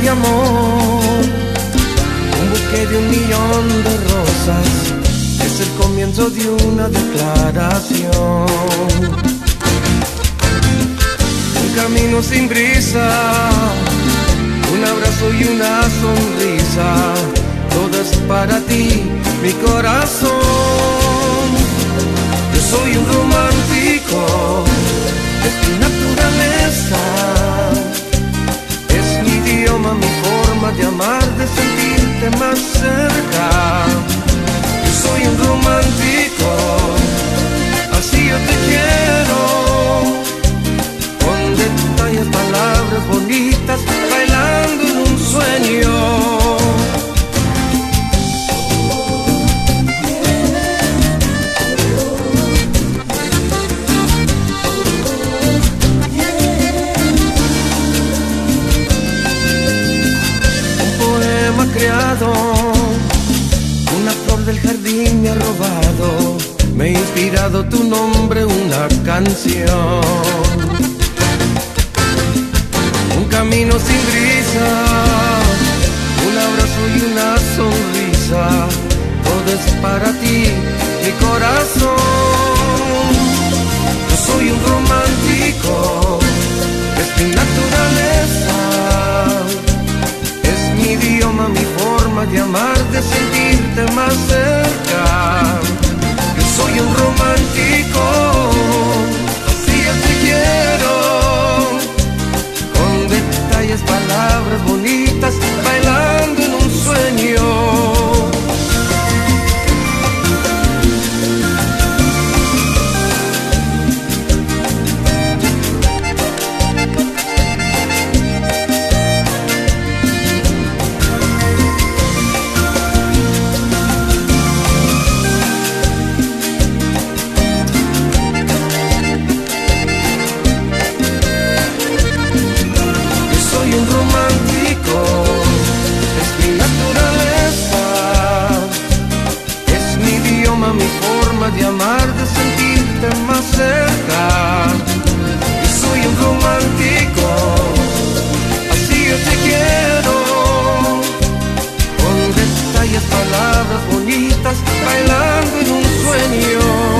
mi amor. Un buque de un millón de rosas es el comienzo de una declaración. Un camino sin brisa, un abrazo y una sonrisa. Todo es para ti, mi corazón. Yo soy un sentirte creado, una flor del jardín me ha robado, me ha inspirado tu nombre, una canción. Un camino sin brisa, un abrazo y una sonrisa, mi forma de amar, de sentirte más cerca. Yo soy un romántico, así yo te quiero. Con detalles, palabras bonitas, bailando en un sueño.